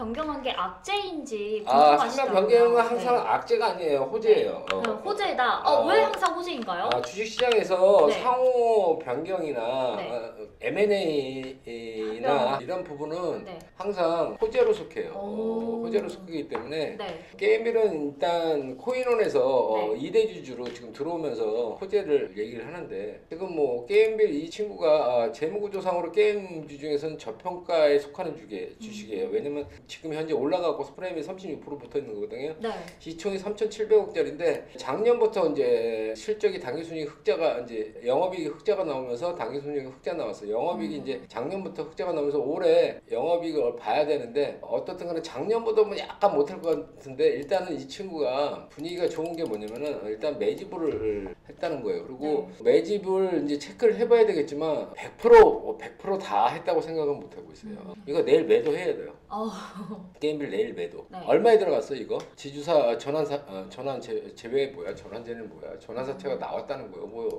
변경한 게 악재인지 아, 궁금하시다고요. 상단 변경은 항상 네. 악재가 아니에요. 호재예요. 어. 음, 호재다. 어, 어. 왜 항상 호재인가요? 아, 주식시장에서 네. 상호 변경이나 네. 어, M&A나 이런 부분은 네. 항상 호재로 속해요. 어, 오. 호재로 속하기 때문에 네. 게임빌은 일단 코인원에서 어, 네. 2대 주주로 지금 들어오면서 호재를 얘기를 하는데 지금 뭐 게임빌 이 친구가 아, 재무구조상으로 게임 주 중에서는 저평가에 속하는 주게, 주식이에요. 왜냐면 지금 현재 올라가고 스프레임이 36% 붙어 있는 거거든요. 네. 시총이 3,700억짜리인데 작년부터 이제 실적이 당기순이익 흑자가 이제 영업이익 흑자가 나오면서 당기순이익 흑자 나왔어요. 영업이익이 음. 이제 작년부터 흑자가 나오면서 올해 영업이익을 봐야 되는데 어떻든 간에 작년보다는 약간 못할 것 같은데 일단은 이 친구가 분위기가 좋은 게 뭐냐면은 일단 매집을 했다는 거예요. 그리고 매집을 이제 체크를 해봐야 되겠지만 100% 100%다 했다고 생각은 못 하고 있어요. 음. 이거 내일 매도해야 돼요. 어, 게임빌 내일 매도. 네. 얼마에 들어갔어 이거? 지주사 전환사 어, 전환 제, 제외 뭐야? 전환제는 뭐야? 전환사채가 나왔다는 거예요. 뭐요?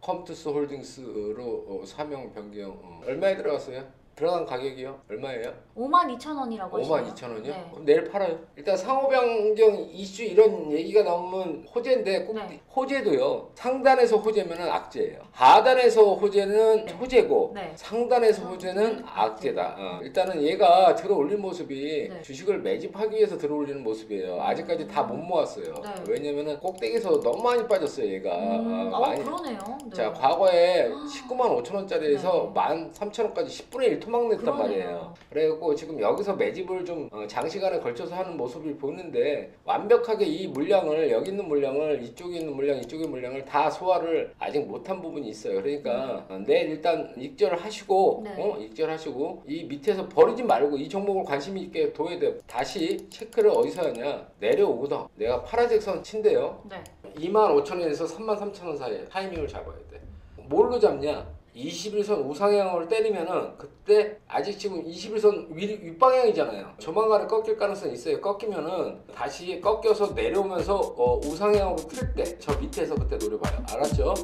컴투스 홀딩스로 어, 사명 변경 어. 얼마에 들어갔어요? 들어간 가격이요? 얼마예요? 5만 2천 원이라고 5만 하시네요. 2천 원이요? 네. 그럼 내일 팔아요. 일단 상호 변경 이슈 이런 얘기가 나오면 호재인데 꼭 네. 호재도요. 상단에서 호재면은 악재예요. 하단에서 호재는 네. 호재고 네. 상단에서 어, 호재는 네. 악재다. 어, 일단은 얘가 들어올린 모습이 네. 주식을 매집하기 위해서 들어올리는 모습이에요. 아직까지 다 못 모았어요. 네. 왜냐면은 꼭대기에서 너무 많이 빠졌어요. 얘가 음, 어, 어, 많이. 그러네요. 네. 자 과거에 19만 5천 원짜리에서 네. 1만 3천 원까지 10분의 1 토막냈단 그러네요. 말이에요. 그래갖고 지금 여기서 매집을 좀 어, 장시간에 걸쳐서 하는 모습이 보이는데 완벽하게 이 물량을 여기 있는 물량을 이쪽에 있는 물량 이쪽에 물량을 다 소화를 아직 못한 부분이 있어요. 그러니까 어, 내일 일단 익절을 하시고 네. 어, 익절하시고 이 밑에서 버리지 말고 이 종목을 관심 있게 둬야 돼요. 다시 체크를 어디서 하냐 내려오거든. 내가 파란색 선 친대요. 네. 25,000원에서 33,000원 사이에 타이밍을 잡아야 돼. 뭘로 잡냐? 21선 우상향을 때리면은 그때 아직 지금 21선 위, 윗방향이잖아요. 조만간에 꺾일 가능성이 있어요. 꺾이면은 다시 꺾여서 내려오면서 어, 우상향으로 틀 때 저 밑에서 그때 노려봐요. 알았죠?